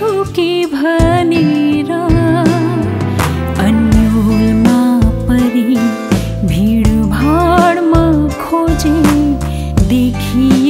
छु कि भनेर अन्यलमा परि भिडभाडमा खोजे देखिए।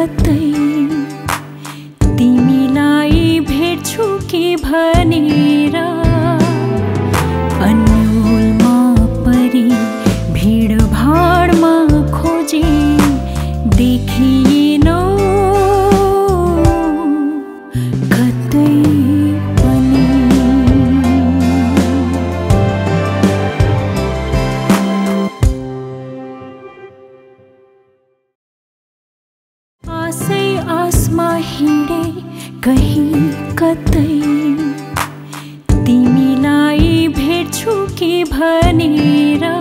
कतै तिमीलाई भेट्छु के भनेर आकाशमा हिँडे कहीँ कतै। तिमीलाई भेट्छु के भनेर